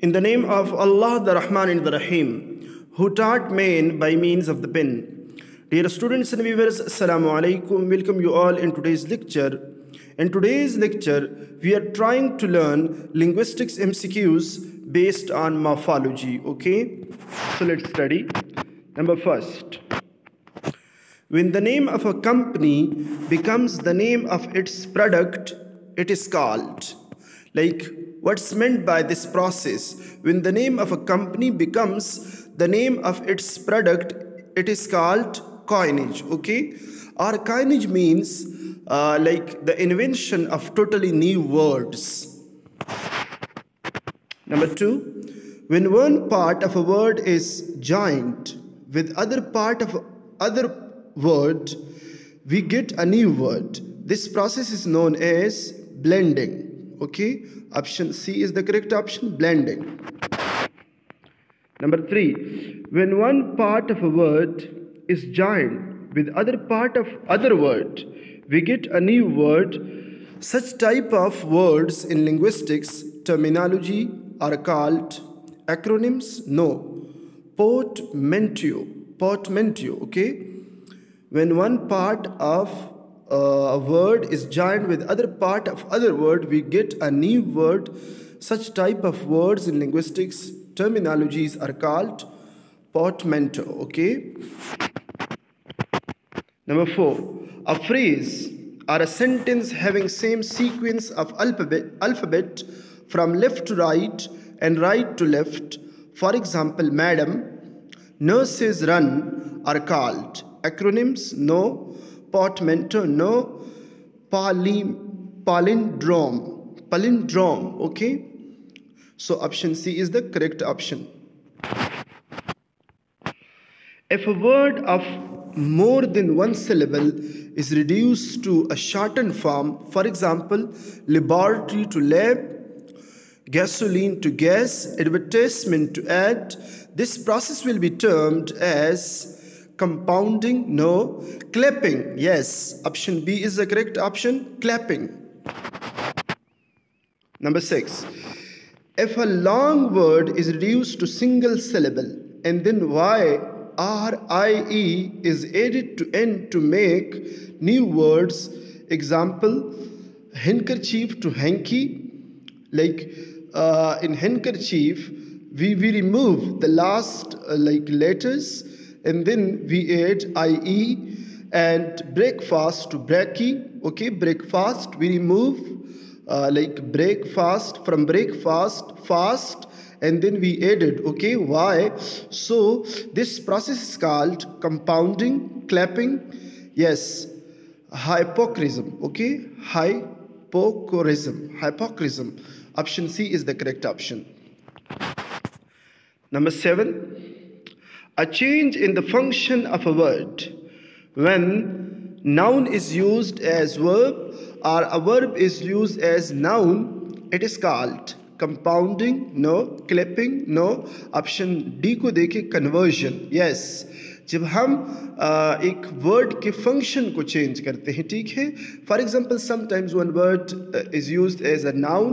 In the name of Allah, the Rahman and the Rahim, who taught man by means of the pen. Dear students and viewers, Assalamu alaikum. Welcome you all in today's lecture. In today's lecture, we are trying to learn linguistics MCQs based on morphology. Okay, so let's study. Number first. When the name of a company becomes the name of its product, it is called. Like what's meant by this process? When the name of a company becomes the name of its product, it is called coinage. Okay, or coinage means uh, like the invention of totally new words. Number two, when one part of a word is joined with other part of other word, we get a new word. This process is known as blending. Okay, option C is the correct option, blending. Number three, when one part of a word is joined with other part of other word, we get a new word. Such type of words in linguistics terminology are called acronyms. No, portmanteau. Portmanteau. Okay when one part of Uh, a word is joined with other part of other word. We get a new word. Such type of words in linguistics terminologies are called portmanteau. Okay? Number 4 a phrase or a sentence having same sequence of alphabet alphabet from left to right and right to left. For example madam nurses run are called. Acronyms? No portmanteau no palindrome palindrome okay? So option c is the correct option. If a word of more than one syllable is reduced to a shortened form for example laboratory to lab gasoline to gas advertisement to ad this process will be termed as compounding no. Clipping yes. Option b is the correct option clipping. Number 6 if a long word is reduced to single syllable and then y r i e is added to end to make new words example handkerchief to hanky like uh, in handkerchief we, we remove the last uh, like letters and then we add IE and breakfast to breaky okay? Breakfast we remove uh, like breakfast from breakfast fast and then we added okay? Why? So this process is called compounding clipping yes hypocorism okay? Hypocorism hypocorism. Option c is the correct option. Number 7 a change in the function of a word when noun is used as verb or a verb is used as noun it is called compounding no clipping no option d को देखें conversion yes जब हम एक word के function को change करते हैं ठीक है for example sometimes one word is use as a noun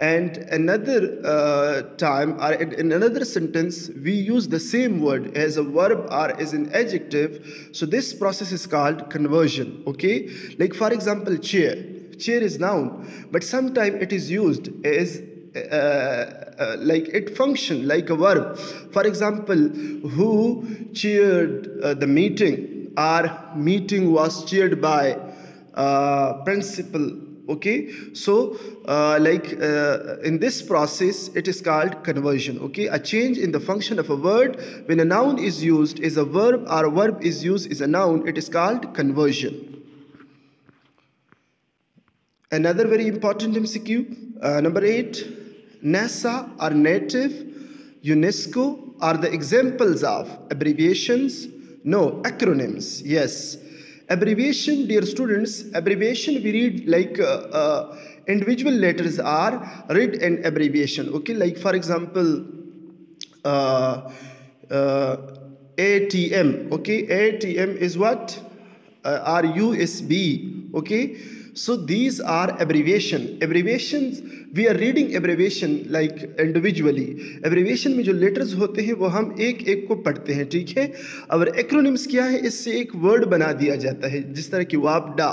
and another uh, time or in another sentence we use the same word as a verb or as an adjective. So this process is called conversion okay? Like for example chair. Chair is noun but sometimes it is used as uh, uh, like it function like a verb. For example who cheered uh, the meeting? Our meeting was cheered by uh, principal okay? So uh, like uh, in this process it is called conversion. Okay? A change in the function of a word when a noun is used is a verb or a verb is used is a noun it is called conversion. Another very important mcq uh, number 8 nasa are NATO unesco are the examples of abbreviations no acronyms yes abbreviation dear students abbreviation we read like uh, uh, individual letters are read in abbreviation okay? Like for example uh, uh atm okay? Atm is what? Uh, rusb okay so these are abbreviation abbreviations we are reading abbreviation like individually abbreviation में जो letters होते हैं वो हम एक एक को पढ़ते हैं ठीक है और acronyms क्या है इससे एक word बना दिया जाता है जिस तरह की वापडा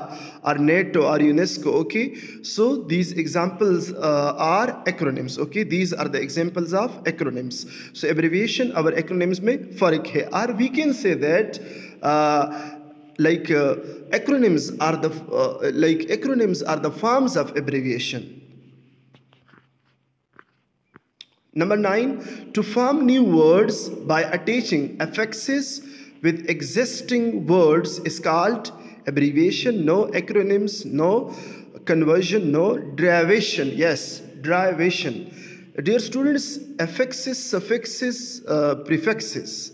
और नेटो और UNESCO okay so these examples uh, are acronyms okay these are the examples of acronyms so abbreviation और acronyms में फ़र्क है or we can say that uh, like uh, acronyms are the uh, like acronyms are the forms of abbreviation. Number 9 to form new words by attaching affixes with existing words is called abbreviation. No acronyms no conversion no derivation. Yes derivation. Dear students affixes suffixes uh, prefixes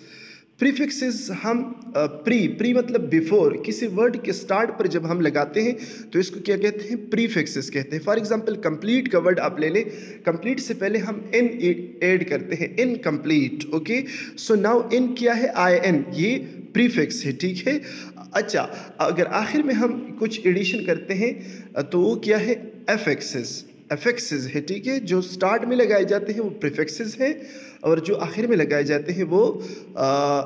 prefixes हम pre pre मतलब before किसी word के start पर जब हम लगाते हैं तो इसको क्या कहते हैं? प्रीफिक्सेस कहते हैं। फॉर एग्जांपल कंप्लीट का वर्ड आप ले लें। कंप्लीट से पहले हम इन ऐड करते हैं। In complete okay so now in क्या है? आई एन ये प्रीफिक्स है, ठीक है? अच्छा अगर आखिर में हम कुछ एडिशन करते हैं तो वो क्या है? एफेक्सेस एफेक्सेस है ठीक है? जो स्टार्ट में लगाए जाते हैं वो प्रिफेक्सेज हैं और जो आखिर में लगाए जाते हैं वो आ,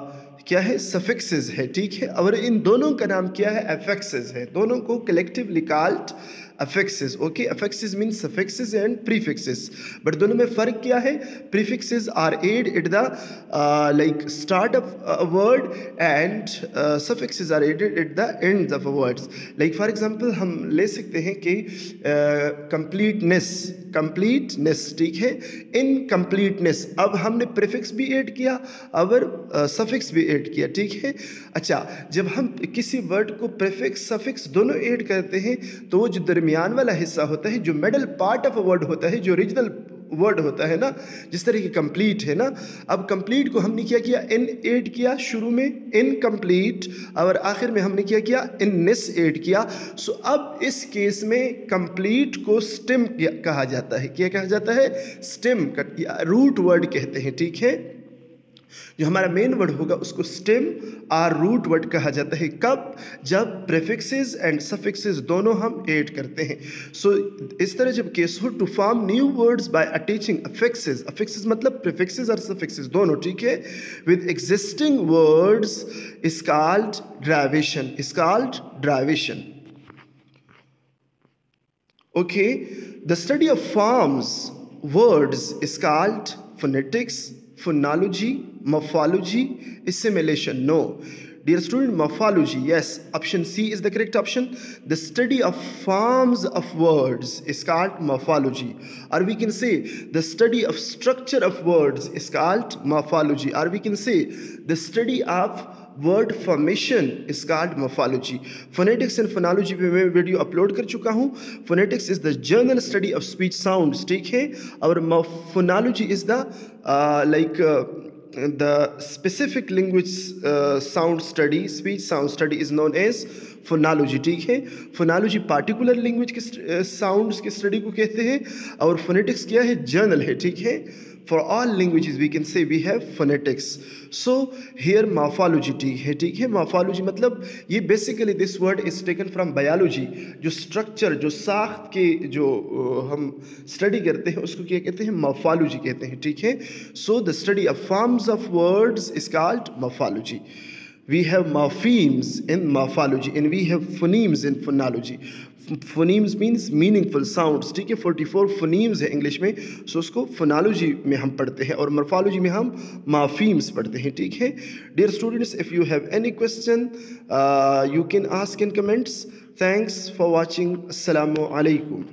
क्या है? सफिक्सेस है ठीक है? और इन दोनों का नाम क्या है? एफेक्सेस है। दोनों को collectively called affixes okay affixes mean suffixes and prefixes but दोनों में फ़र्क क्या है? Prefixes are add at the like start of word and suffixes are added at the end of words like for example हम ले सकते हैं कि uh, कंप्लीटनेस कंप्लीटनेस ठीक है? इनकम्प्लीटनेस अब हमने प्रीफिक्स भी ऐड किया और सफिक्स uh, भी ऐड किया, ठीक है? अच्छा जब हम किसी वर्ड को प्रीफिक्स सफिक्स दोनों ऐड करते हैं तो जो दरमियान वाला हिस्सा होता है, जो middle part of a word होता है, जो ओरिजिनल वर्ड होता है ना, जिस तरह की कंप्लीट है ना। अब कंप्लीट को हमने क्या किया? इन एड किया, शुरू में इनकम्प्लीट और आखिर में हमने क्या किया? इन निस एड किया। सो अब इस केस में कंप्लीट को स्टेम कहा जाता है। क्या कहा जाता है? स्टेम रूट वर्ड कहते हैं, ठीक है? जो हमारा मेन वर्ड होगा उसको स्टेम आर रूट वर्ड कहा जाता है। कब? जब प्रेफिक्सेस एंड सफिक्सेस दोनों हम ऐड करते हैं। सो so, इस तरह जब केस हो to form new words by attaching affixes affixes मतलब प्रेफिक्सेस और सफिक्सेस दोनों ठीक है? With existing words is called derivation is called derivation okay the study of forms words is called phonetics phonology, morphology, assimilation. No. Dear student, morphology, yes. Option C is the correct option. The study of forms of words is called morphology. Or we can say the study of structure of words is called morphology. Or we can say the study of word formation is called morphology phonetics and phonology पे मैं video upload कर चुका हूँ। Phonetics is the general study of speech sound ठीक है? और phonology is the like specific language uh, sound study speech sound study is known as phonology ठीक है? फोनालॉजी पार्टिकुलर लैंग्वेज के साउंड्स के स्टडी को कहते हैं। और फोनेटिक्स क्या है? जर्नल है ठीक है? For all language we can say we have phonetics so here morphology ठीक है ठीक है? माफालोजी मतलब ये basically this word is taken from biology जो स्ट्रक्चर जो साख्त के जो हम स्टडी करते हैं, उसको क्या कहते हैं? माफालोजी कहते हैं, ठीक है? So the study of forms of words is called morphology we have morphemes in morphology and we have phonemes in phonology. Phonemes means meaningful sounds ठीक है? 44 फोनीम्स है इंग्लिश में. सो उसको फोनोलॉजी में हम पढ़ते हैं और मर्फोलॉजी में हम माफीम्स पढ़ते हैं। ठीक है? Dear students if you have any question you can ask in comments thanks for watching असलकम